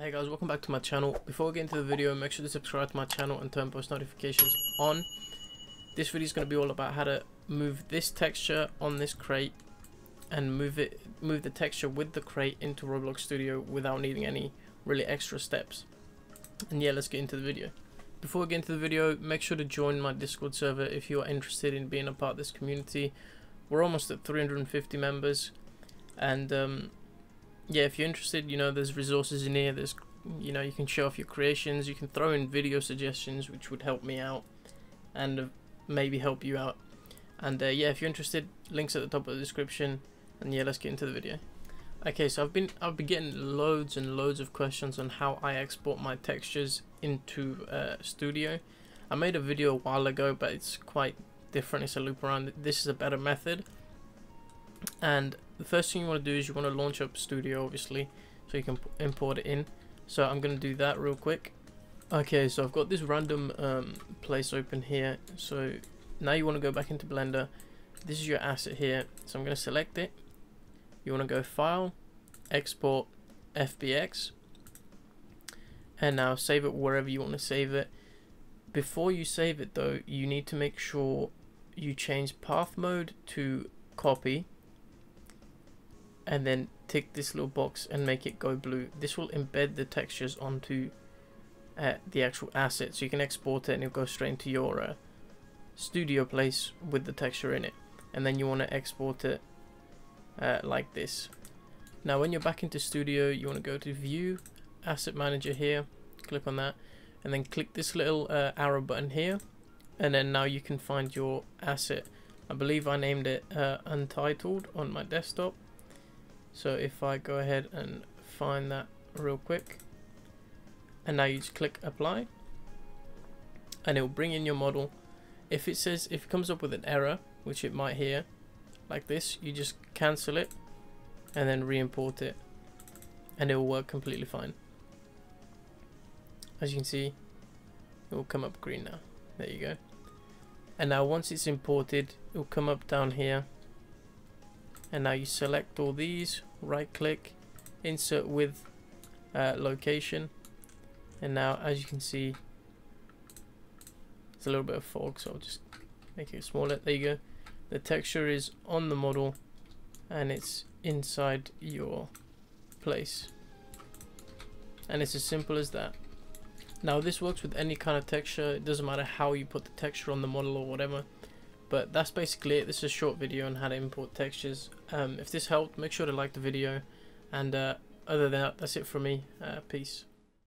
Hey guys, welcome back to my channel. Before we get into the video, make sure to subscribe to my channel and turn post notifications on. This video is going to be all about how to move this texture on this crate and move it, move the texture with the crate into Roblox Studio without needing any really extra steps. And yeah, let's get into the video. Before we get into the video, make sure to join my Discord server if you are interested in being a part of this community. We're almost at 350 members and um, yeah, if you're interested, you know, there's resources in here. There's, you know, you can show off your creations. You can throw in video suggestions, which would help me out and uh, maybe help you out. And uh, yeah, if you're interested, links at the top of the description. And yeah, let's get into the video. Okay, so I've been I've been getting loads and loads of questions on how I export my textures into uh, Studio. I made a video a while ago, but it's quite different. It's a loop around. This is a better method. And the first thing you want to do is you want to launch up Studio obviously so you can import it in. So I'm going to do that real quick. Okay so I've got this random um, place open here. So now you want to go back into Blender. This is your asset here. So I'm going to select it. You want to go file export FBX and now save it wherever you want to save it. Before you save it though you need to make sure you change path mode to copy and then tick this little box and make it go blue. This will embed the textures onto uh, the actual asset so you can export it and it'll go straight into your uh, studio place with the texture in it and then you want to export it uh, like this. Now when you're back into studio you want to go to view asset manager here click on that and then click this little uh, arrow button here and then now you can find your asset. I believe I named it uh, untitled on my desktop so if I go ahead and find that real quick and now you just click apply and it will bring in your model. If it says if it comes up with an error which it might here like this you just cancel it and then re-import it and it will work completely fine. As you can see it will come up green now. There you go. And now once it's imported it will come up down here. And now you select all these right click insert with uh, location and now as you can see it's a little bit of fog so I'll just make it smaller. There you go. The texture is on the model and it's inside your place. And it's as simple as that. Now this works with any kind of texture. It doesn't matter how you put the texture on the model or whatever but that's basically it. This is a short video on how to import textures. Um, if this helped, make sure to like the video. And uh, other than that, that's it from me. Uh, peace.